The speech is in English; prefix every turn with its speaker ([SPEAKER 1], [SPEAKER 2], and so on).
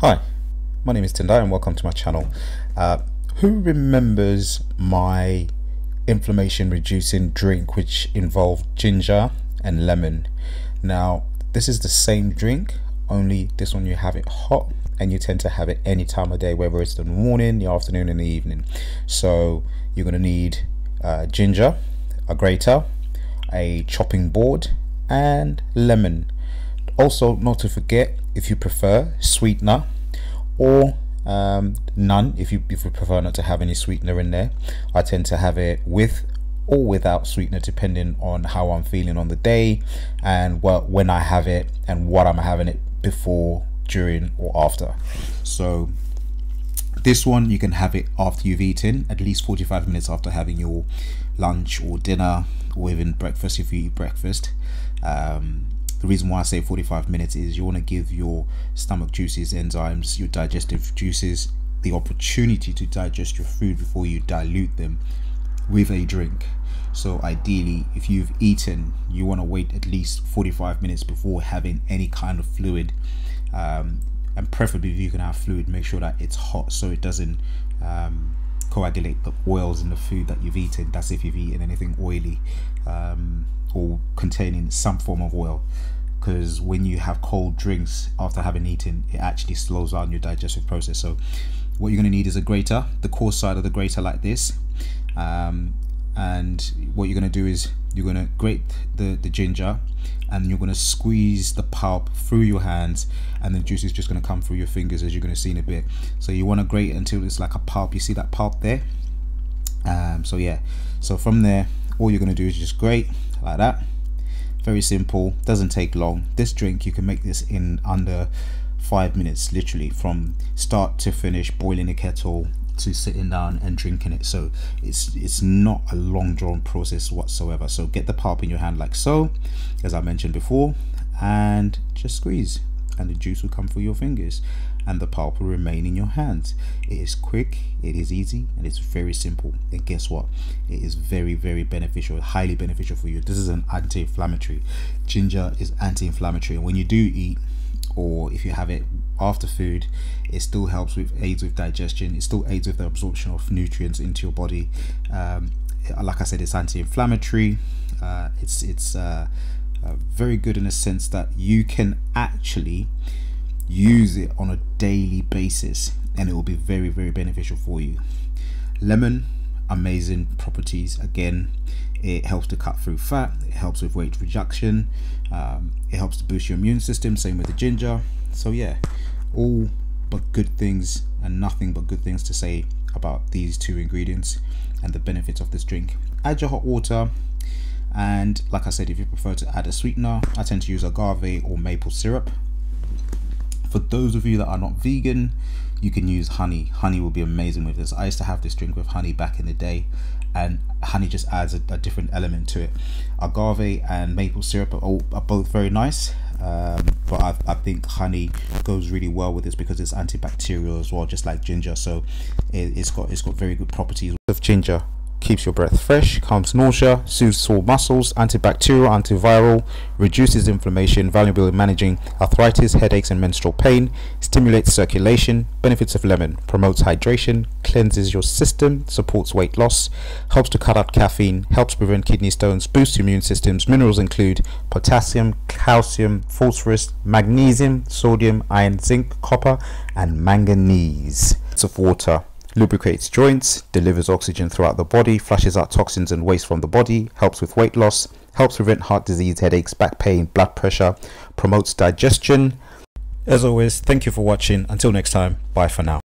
[SPEAKER 1] Hi, my name is Tendayi and welcome to my channel. Uh, who remembers my inflammation reducing drink which involved ginger and lemon? Now, this is the same drink, only this one you have it hot and you tend to have it any time of day, whether it's the morning, the afternoon, and the evening. So you're going to need uh, ginger, a grater, a chopping board, and lemon. Also, not to forget, if you prefer, sweetener or um, none if you if you prefer not to have any sweetener in there. I tend to have it with or without sweetener depending on how I'm feeling on the day and what when I have it and what I'm having it before, during or after. So this one you can have it after you've eaten at least 45 minutes after having your lunch or dinner or even breakfast if you eat breakfast um, the reason why I say 45 minutes is you want to give your stomach juices, enzymes, your digestive juices the opportunity to digest your food before you dilute them with a drink. So ideally, if you've eaten, you want to wait at least 45 minutes before having any kind of fluid. Um, and preferably if you can have fluid, make sure that it's hot so it doesn't um, coagulate the oils in the food that you've eaten. That's if you've eaten anything oily. Um, or containing some form of oil because when you have cold drinks after having eaten it actually slows down your digestive process so what you're going to need is a grater the coarse side of the grater like this um, and what you're going to do is you're going to grate the the ginger and you're going to squeeze the pulp through your hands and the juice is just going to come through your fingers as you're going to see in a bit. So you want to grate until it's like a pulp. You see that pulp there? Um, so yeah. So from there all you're going to do is just grate like that. Very simple. Doesn't take long. This drink you can make this in under five minutes literally from start to finish boiling a kettle to sitting down and drinking it so it's it's not a long drawn process whatsoever so get the pulp in your hand like so as i mentioned before and just squeeze and the juice will come through your fingers and the pulp will remain in your hands. It is quick, it is easy, and it's very simple. And guess what? It is very, very beneficial, highly beneficial for you. This is an anti-inflammatory. Ginger is anti-inflammatory, and when you do eat, or if you have it after food, it still helps with aids with digestion. It still aids with the absorption of nutrients into your body. Um, like I said, it's anti-inflammatory. Uh, it's it's uh, uh, very good in a sense that you can actually use it on a daily basis and it will be very very beneficial for you lemon amazing properties again it helps to cut through fat. It helps with weight reduction. Um, it helps to boost your immune system. Same with the ginger. So yeah all but good things and nothing but good things to say about these two ingredients and the benefits of this drink. Add your hot water. And like I said if you prefer to add a sweetener I tend to use agave or maple syrup. For those of you that are not vegan, you can use honey. Honey will be amazing with this. I used to have this drink with honey back in the day and honey just adds a, a different element to it. Agave and maple syrup are, all, are both very nice. Um, but I, I, think honey goes really well with this because it's antibacterial as well, just like ginger. So it, it's got it's got very good properties of ginger keeps your breath fresh, calms nausea, soothes sore muscles, antibacterial, antiviral, reduces inflammation, valuable in managing arthritis, headaches and menstrual pain, stimulates circulation, benefits of lemon, promotes hydration, cleanses your system, supports weight loss, helps to cut out caffeine, helps prevent kidney stones, boosts immune systems. Minerals include potassium, calcium, phosphorus, magnesium, sodium, iron, zinc, copper and manganese. It's of water lubricates joints, delivers oxygen throughout the body, flushes out toxins and waste from the body, helps with weight loss, helps prevent heart disease, headaches, back pain, blood pressure, promotes digestion. As always, thank you for watching. Until next time, bye for now.